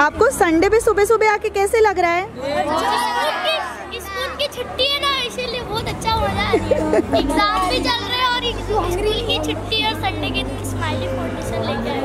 आपको संडे पे सुबह सुबह आके कैसे लग रहा है? अच्छा, स्कूल की छुट्टी है ना, इसीलिए बहुत अच्छा हो रहा है। एग्ज़ाम भी चल रहे हैं और स्कूल की छुट्टी और संडे के दिन स्माइली फाउंडेशन लेके आए